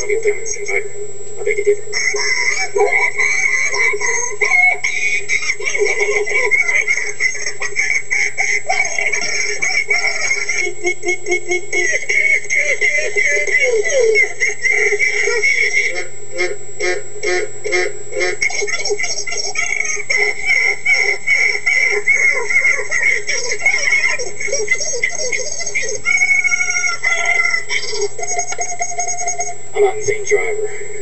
サビ歌いの先輩阿部秀です。I'm an unseen driver.